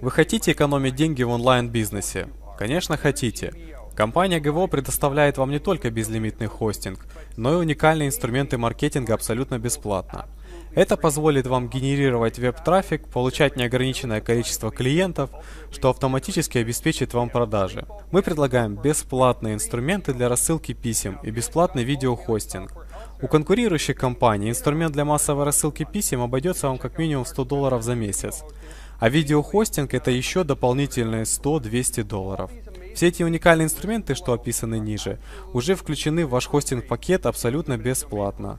Вы хотите экономить деньги в онлайн-бизнесе? Конечно, хотите. Компания ГВО предоставляет вам не только безлимитный хостинг, но и уникальные инструменты маркетинга абсолютно бесплатно. Это позволит вам генерировать веб-трафик, получать неограниченное количество клиентов, что автоматически обеспечит вам продажи. Мы предлагаем бесплатные инструменты для рассылки писем и бесплатный видеохостинг. У конкурирующих компаний инструмент для массовой рассылки писем обойдется вам как минимум 100 долларов за месяц, а видеохостинг это еще дополнительные 100-200 долларов. Все эти уникальные инструменты, что описаны ниже, уже включены в ваш хостинг-пакет абсолютно бесплатно.